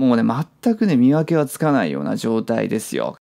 もうね、全くね、見分けはつかないような状態ですよ。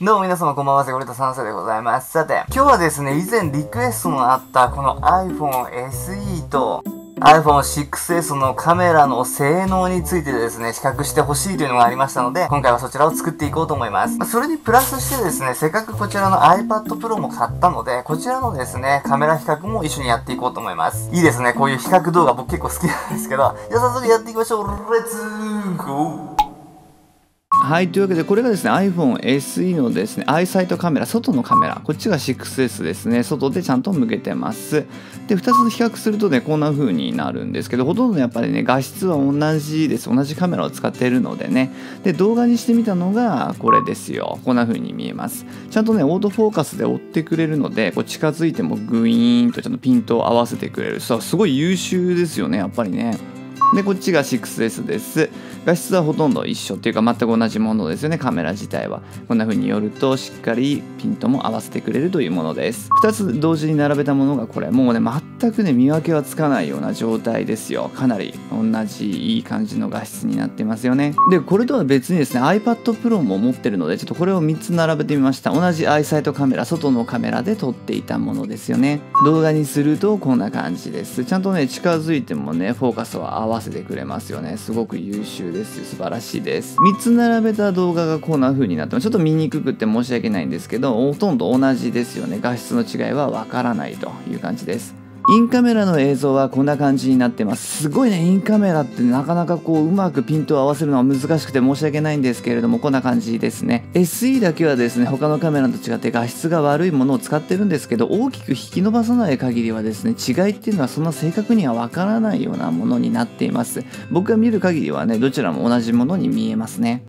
どうも皆様こんばんは、セゴリタ3世でございます。さて、今日はですね、以前リクエストのあったこの iPhone SE と iPhone 6S のカメラの性能についてですね、比較してほしいというのがありましたので、今回はそちらを作っていこうと思います。それにプラスしてですね、せっかくこちらの iPad Pro も買ったので、こちらのですね、カメラ比較も一緒にやっていこうと思います。いいですね、こういう比較動画僕結構好きなんですけど、じゃあ早速やっていきましょう。レッツゴーはい、というわけでこれがですね iPhone SE のですねアイサイトカメラ外のカメラ。こっちが 6S ですね。外でちゃんと向けてます。で2つ比較するとねこんな風になるんですけどほとんどやっぱりね画質は同じです。同じカメラを使っているのでね。で動画にしてみたのがこれですよ。こんな風に見えます。ちゃんとねオートフォーカスで追ってくれるのでこう近づいてもグイーンとちゃんとピントを合わせてくれる。さすごい優秀ですよねやっぱりね。でこっちが 6S です。画質はほとんど一緒っていうか全く同じものですよねカメラ自体は。こんな風によるとしっかりピントも合わせてくれるというものです。2つ同時に並べたものがこれ。もうね全くね見分けはつかないような状態ですよ。かなり同じいい感じの画質になってますよね。でこれとは別にですね iPad Pro も持ってるのでちょっとこれを3つ並べてみました。同じアイサイトカメラ外のカメラで撮っていたものですよね。動画にするとこんな感じです。ちゃんとね近づいてもねフォーカスを合わせてくれますよね。すごく優秀です素晴らしいです。3つ並べた動画がこんな風になってます。ちょっと見にくくて申し訳ないんですけどほとんど同じですよね。画質の違いはわからないという感じです。インカメラの映像はこんな感じになってます。すごいねインカメラってなかなかこううまくピントを合わせるのは難しくて申し訳ないんですけれどもこんな感じですね。SE だけはですね他のカメラと違って画質が悪いものを使ってるんですけど大きく引き伸ばさない限りはですね違いっていうのはそんな正確にはわからないようなものになっています。僕が見る限りはねどちらも同じものに見えますね。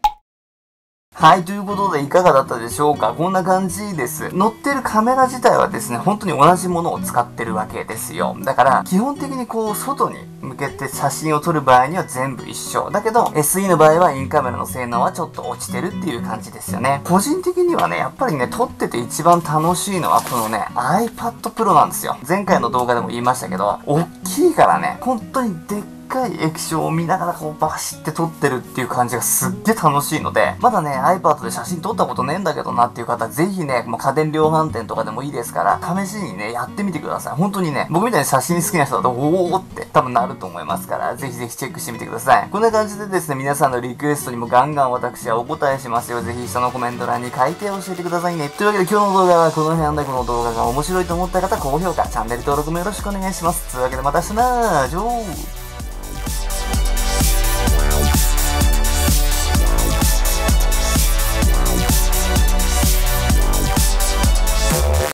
はい、ということでいかがだったでしょうか？こんな感じです。乗ってるカメラ自体はですね、本当に同じものを使ってるわけですよ。だから、基本的にこう、外に向けて写真を撮る場合には全部一緒。だけど、SE の場合はインカメラの性能はちょっと落ちてるっていう感じですよね。個人的にはね、やっぱりね、撮ってて一番楽しいのはこのね、iPad Pro なんですよ。前回の動画でも言いましたけど、大きいからね、本当にでっかい液晶を見ながらこうバシって撮ってるっていう感じがすっげえ楽しいので、まだね、iPad で写真撮ったことねえんだけどなっていう方、ぜひね、もう家電量販店とかでもいいですから、試しにね、やってみてください。本当にね、僕みたいに写真好きな人だと、おおって多分なると思いますから、ぜひぜひチェックしてみてください。こんな感じでですね、皆さんのリクエストにもガンガン私はお答えしますよ。ぜひ下のコメント欄に書いて教えてくださいね。というわけで今日の動画はこの辺でこの動画が面白いと思った方、高評価、チャンネル登録もよろしくお願いします。というわけでまた明日なー、じょー